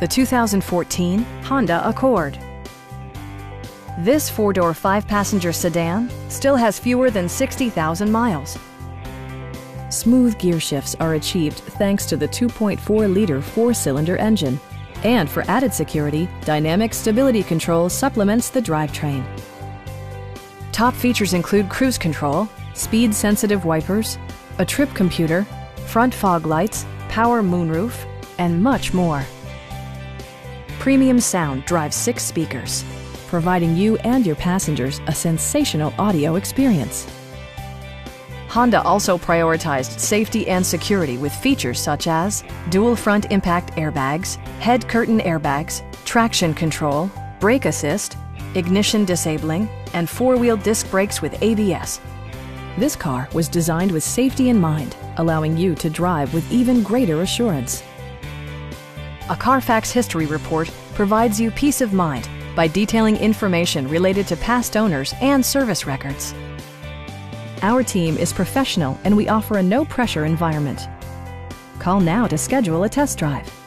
the 2014 Honda Accord. This four-door, five-passenger sedan still has fewer than 60,000 miles. Smooth gear shifts are achieved thanks to the 2.4-liter four-cylinder engine. And for added security, Dynamic Stability Control supplements the drivetrain. Top features include cruise control, speed-sensitive wipers, a trip computer, front fog lights, power moonroof, and much more. Premium sound drives six speakers, providing you and your passengers a sensational audio experience. Honda also prioritized safety and security with features such as dual front impact airbags, head curtain airbags, traction control, brake assist, ignition disabling, and four-wheel disc brakes with ABS. This car was designed with safety in mind, allowing you to drive with even greater assurance. A Carfax history report provides you peace of mind by detailing information related to past owners and service records. Our team is professional and we offer a no pressure environment. Call now to schedule a test drive.